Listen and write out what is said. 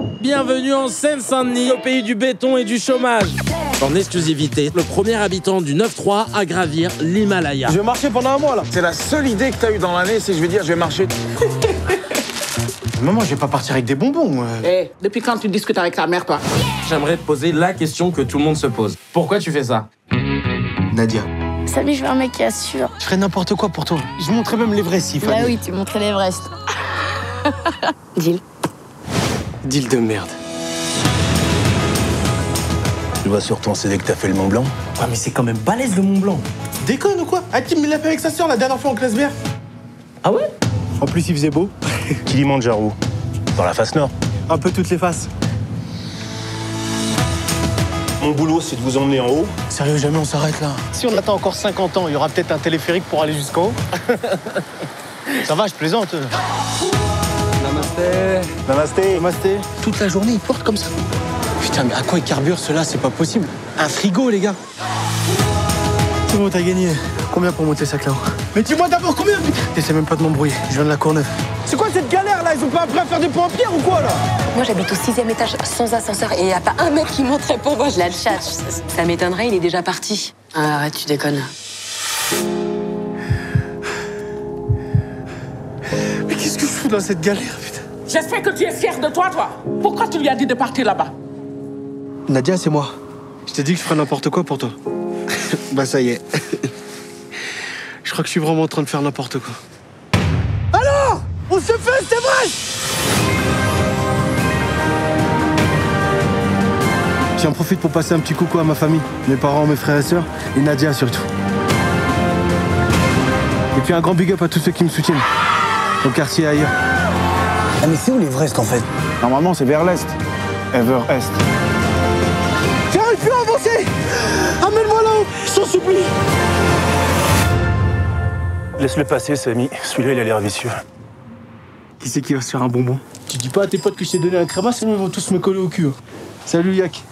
Bienvenue en Seine-Saint-Denis, au pays du béton et du chômage. En exclusivité, le premier habitant du 9-3 à gravir l'Himalaya. Je vais marcher pendant un mois là. C'est la seule idée que t'as eue dans l'année, c'est je vais dire je vais marcher. Maman, je vais pas partir avec des bonbons. euh. Eh, depuis quand tu discutes avec ta mère, toi? J'aimerais te poser la question que tout le monde se pose. Pourquoi tu fais ça? Nadia, Salut, je veux un mec qui assure. je ferais n'importe quoi pour toi. Je montrais même l'Everest s'il Bah oui, tu montrais l'Everest. Deal. Deal de merde. Je vois sur ton CD que t'as fait le Mont Blanc. Ouais, mais c'est quand même balèze le Mont Blanc. Déconne ou quoi Hakim, il l'a fait avec sa sœur la dernière fois en classe vert. Ah ouais En plus, il faisait beau. Kilimanjaro. Dans la face nord. Un peu toutes les faces. Mon boulot, c'est de vous emmener en haut. Sérieux, jamais on s'arrête là. Si on attend encore 50 ans, il y aura peut-être un téléphérique pour aller jusqu'en haut. Ça va, je plaisante. Namasté. Namasté. Toute la journée, il porte comme ça. Putain, mais à quoi il carbure cela C'est pas possible. Un frigo, les gars. C'est bon, t'as gagné? Combien pour monter ça là-haut Mais dis-moi d'abord combien, putain T'essaies même pas de m'embrouiller. Je viens de la Courneuve. C'est quoi cette galère là? Ils ont pas appris à faire des points en pierre ou quoi là? Moi, j'habite au sixième étage sans ascenseur et il n'y a pas un mec qui monterait pour moi. Je la chatte. Ça, ça m'étonnerait, il est déjà parti. Ah, arrête, tu déconnes. Mais qu'est-ce que je fous dans cette galère, putain? J'espère que tu es fier de toi, toi. Pourquoi tu lui as dit de partir là-bas? Nadia, c'est moi. Je t'ai dit que je ferais n'importe quoi pour toi. bah ça y est. je crois que je suis vraiment en train de faire n'importe quoi. Alors On se fait, c'est vrai J'en profite pour passer un petit coucou à ma famille, mes parents, mes frères et sœurs, et Nadia surtout. Et puis un grand big up à tous ceux qui me soutiennent, au quartier et ailleurs. Ah mais c'est où l'Everest en fait? Normalement, c'est vers l'est. Ever-Est. J'arrive plus à avancer Amène-moi là-haut, je t'en supplie Laisse-le passer, Samy. Celui-là, il a l'air vicieux. Qui c'est qui va se faire un bonbon? Tu dis pas à tes potes que je t'ai donné un créma, sinon ils vont tous me coller au cul. hein. Salut Yak.